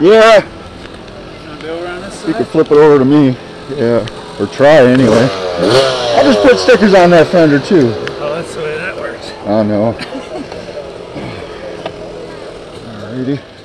Yeah, you can flip it over to me. Yeah, or try anyway. I'll just put stickers on that fender too. Oh, that's the way that works. I know. Alrighty.